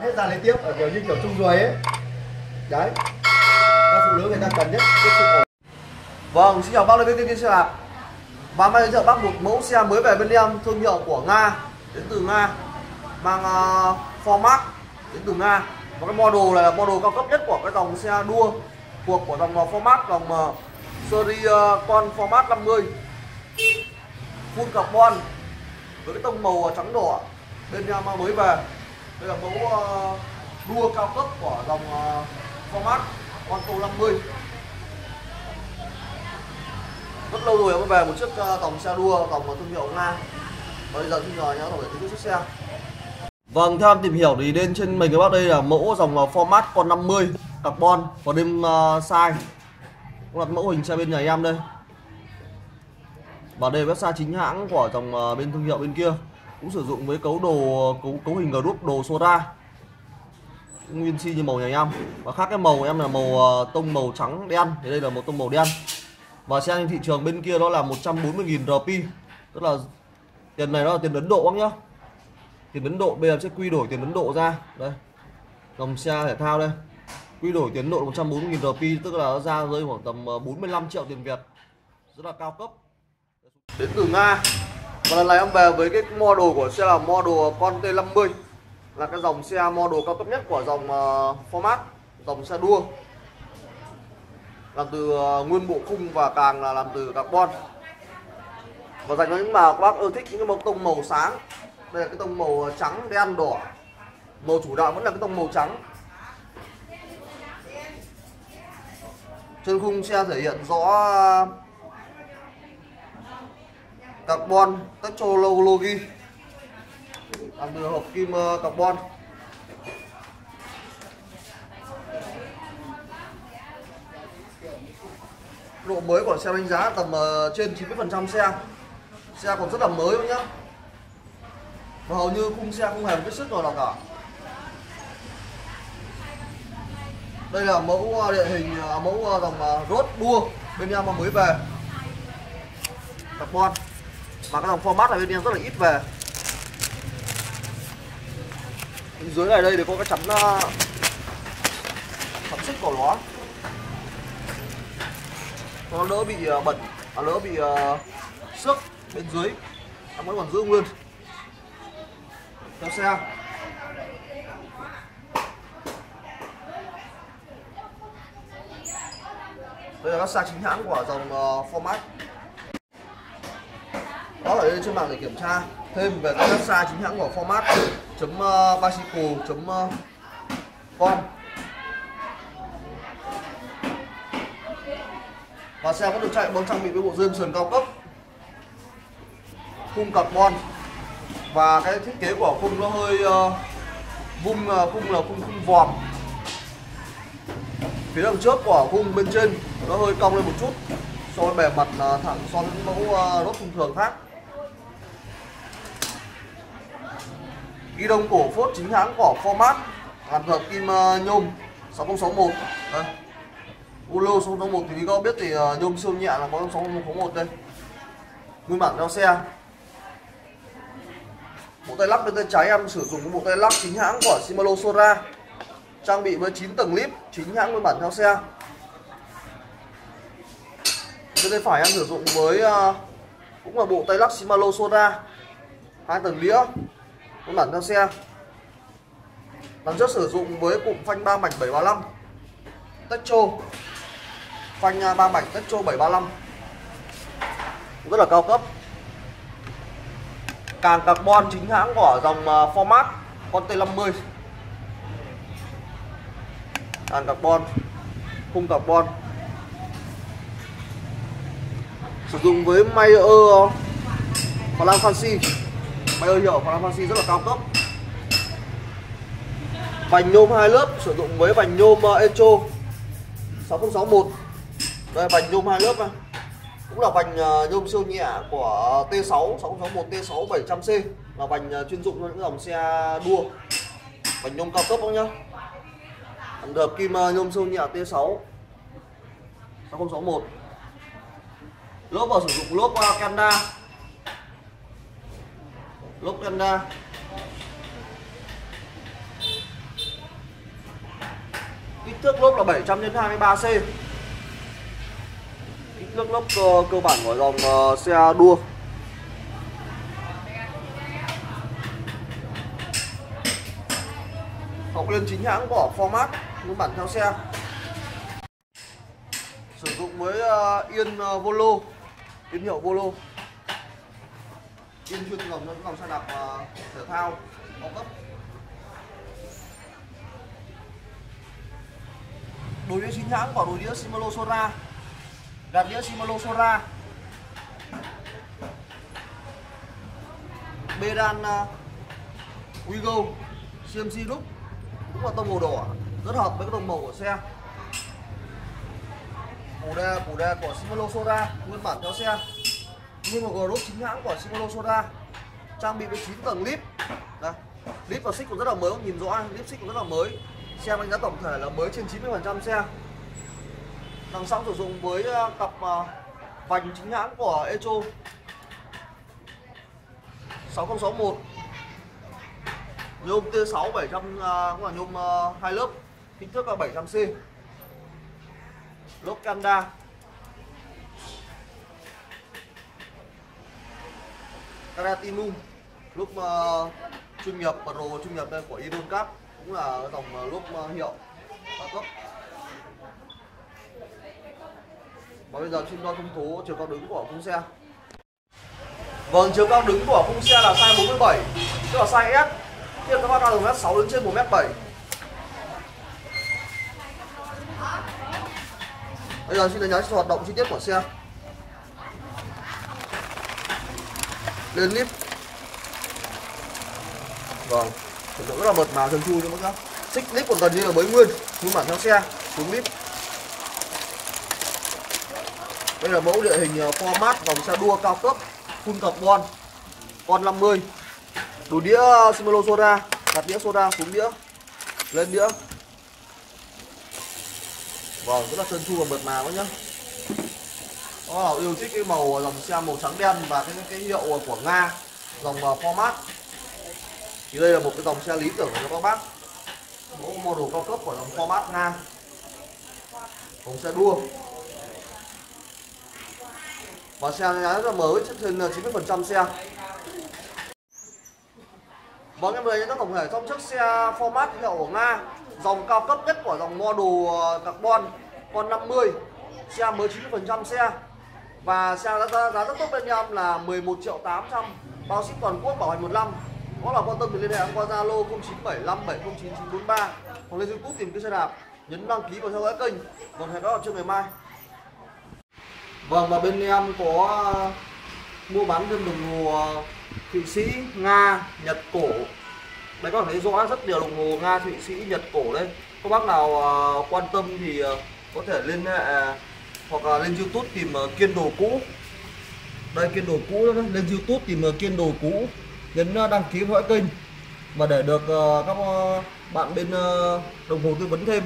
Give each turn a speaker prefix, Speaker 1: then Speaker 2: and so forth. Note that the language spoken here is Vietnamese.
Speaker 1: hết ra lấy tiếp ở kiểu như kiểu chung ruồi ấy. Đấy. Các phụ nữ người ta cần nhất cái sự ổn. Vâng xin chào bác lên tin xe đạp và mai giới thiệu bác một mẫu xe mới về bên em thương hiệu của nga đến từ nga. Mang ờ, uh, format đến từ nga. Và cái model này là model cao cấp nhất của cái dòng xe đua thuộc của dòng ờ, format dòng uh, series uh, con format 50 full carbon với cái tông màu trắng đỏ. Bên em mới về đây là mẫu uh, đua cao cấp của dòng uh, format Quanto 50 rất lâu rồi em mới về một chiếc uh, dòng xe đua dòng thương hiệu Nga. Bây giờ xin mời nhá tổng thể chiếc xe. Vâng, theo em tìm hiểu thì lên trên mình các bác đây là mẫu dòng format con 50 carbon có đêm uh, size. Cũng là mẫu hình xe bên nhà em đây. Và đây là website chính hãng của dòng uh, bên thương hiệu bên kia cũng sử dụng với cấu đồ, cấu cấu hình group đồ Sora. Nguyên si như màu nhà em và khác cái màu em là màu ờ, tông màu trắng đen. Thì đây là một tông màu đen. Và xe trên thị trường bên kia đó là 140.000 RP tức là tiền này đó là tiền Ấn Độ bác nhá. Tiền Ấn Độ, bây giờ sẽ quy đổi tiền Ấn Độ ra. Đây. Dòng xe thể thao đây. Quy đổi tiền Ấn Độ 140.000 RP tức là nó ra rơi khoảng tầm ờ, 45 triệu tiền Việt. Rất là cao cấp. Đến từ Nga và lần này em về với cái model của xe là model Conte 50 là cái dòng xe model cao cấp nhất của dòng uh, format dòng xe đua. Làm từ uh, nguyên bộ khung và càng là làm từ carbon. Và dành cho những mà các bác ưa thích những cái màu tông màu sáng. Đây là cái tông màu ờ, trắng đen đỏ. Màu chủ đạo vẫn là cái tông màu trắng. Trên khung xe thể hiện rõ carbon technology làm từ hộp kim ờ, carbon. Độ mới của xe đánh giá tầm ờ, trên 90% xe. Xe còn rất là mới nhá. Và hầu như khung xe không hề một cái sức nào cả. Đây là mẫu ờ, địa hình mẫu dòng rốt đua bên em mới về. Carbon mà cái dòng format này bên em rất là ít về. Bên dưới này đây thì có cái chắn chắn xích của nó nó đỡ bị ờ, bẩn, nó đỡ bị ờ, xước bên dưới. Nó vẫn còn giữ nguyên. Theo xe. Đây là các xe chính hãng của dòng ờ, format đó là trên mạng để kiểm tra thêm về các website chính hãng của format chấm ờ, uh, bicycle chấm uh, com. Và xe vẫn được chạy bằng trang bị với bộ dơm sườn cao cấp. Khung carbon. Và cái thiết kế của khung nó hơi uh, vung uh, khung là khung khung vòm. Phía đằng trước của khung bên trên nó hơi cong lên một chút so với bề mặt uh, thẳng so với mẫu uh, lốp thông thường khác. Ghi đông cổ phốt chính hãng của format làm hợp kim ờ, nhôm 6061 đây. Ulo 6061 thì các biết thì ờ, nhôm siêu nhẹ là có 6061 đây. Nguyên bản theo xe. Bộ tay lắp bên tay trái em sử dụng bộ tay lắp chính hãng của Shimano Sora. Trang bị với 9 tầng lip chính hãng nguyên bản theo xe. Bên tay phải em sử dụng với ờ, cũng là bộ tay lắp Shimano Sora. Hai tầng đĩa nguyên bản theo xe. Đằng trước sử dụng với cụm phanh ba mạch 735 Techo phanh à, ba mảnh Techo 735 rất là cao cấp. Càng carbon chính hãng của dòng à, format con T50 càng carbon, khung carbon. Sử dụng với Mayer Phan Fancy Mayer hiệu Falan Fancy rất là cao cấp. Vành nhôm hai lớp, sử dụng với vành nhôm ờ, Echo 6061 đây, vành nhôm hai lớp này cũng là vành ờ, nhôm siêu nhẹ của T6 661 T6 700C là vành ờ, chuyên dụng cho những dòng xe đua. Vành nhôm cao cấp không nhá? Được kim nhôm siêu nhẹ T6 6061 lốp vào sử dụng lốp Canada lốp kích thước lốp là 700 x 23C kích thước lốp cơ, cơ bản của dòng uh, xe đua. Học lên chính hãng của format nguyên bản theo xe. Sử dụng với uh, yên uh, Volo yên hiệu Volo yên chuyên trường cho những dòng xe đạp uh, thể thao cao cấp đồi đĩa chính hãng của đồi đĩa Shimano Sora. Gạt đĩa Shimano Sora. Bê đan ờ, uh, Wigo CMC đúc cũng là tông màu đỏ rất hợp với cái tông màu của xe. Củ đề củ đề của Shimano Sora nguyên bản theo xe nhưng mà group chính hãng của Shimano Soda, trang bị với 9 tầng lip. Đây. Lip và xích cũng rất là mới nhìn rõ lip xích cũng rất là mới. Xe đánh giá tổng thể là mới trên 90 phần trăm xe. Đằng sau sử dụng với ờ, cặp ờ, vành chính hãng của Echo. 6061 nhôm T6 700 ờ, cũng là nhôm hai lớp. Kích thước là 700C lốp Canada. Karatinum lúc uh, chuyên nghiệp Pro chuyên nghiệp của Idol Cup cũng là dòng uh, mà uh, hiệu. Cao cấp và bây giờ xin đo thông số chiều cao đứng của khung xe. Vâng, chiều cao đứng của khung xe là size 47 Tức là size S. Hiện các bác cao từ 1m6 đến trên 1m7 Bây giờ xin đánh giá hoạt động chi tiết của xe. Lên lip Vâng. Sử dụng rất là mượt mà thường chu cho các bác Xích lip còn gần như là mới nguyên. Nhưng bản theo xe xuống lip Đây là mẫu địa hình ờ, format vòng xe đua cao cấp Full carbon Con 50 Đủ đĩa ờ, Shimano soda. Đặt đĩa soda xuống đĩa. Lên đĩa. Vâng, rất là trơn tru và mượt mà các nhá. Đó, yêu thích cái màu dòng xe màu trắng đen và cái cái hiệu của Nga dòng ờ, format. Thì đây là một cái dòng xe lý tưởng cho các bác. Mẫu model cao cấp của dòng format Nga. Dòng xe đua. Và xe này rất là mới, trên ờ, 90% xe. Vâng em mời những tổng thể trong chiếc xe format hiệu của Nga Dòng cao cấp nhất của dòng model ờ, carbon Con 50 Xe mới 90% xe và xe giá, giá rất tốt bên em là 11 triệu 800 Bao ship toàn quốc bảo hành một năm. Có là quan tâm thì liên hệ qua Zalo 0975 709 943 Hoặc lên Youtube tìm cái xe đạp Nhấn đăng ký và theo dõi kênh. Còn hẹn gặp lại trước ngày mai. Vâng và bên em có uh, mua bán thêm đồng hồ uh, Thụy Sĩ, Nga, Nhật cổ. Đấy các bạn thấy rõ rất nhiều đồng hồ Nga, Thụy Sĩ, Nhật cổ đây Các bác nào uh, quan tâm thì có thể liên hệ hoặc là lên Youtube tìm uh, kiên đồ cũ. Đây kiên đồ cũ đó, lên Youtube tìm uh, kiên đồ cũ Nhấn uh, đăng ký dõi kênh Và để được uh, các uh, bạn bên uh, đồng hồ tư vấn thêm.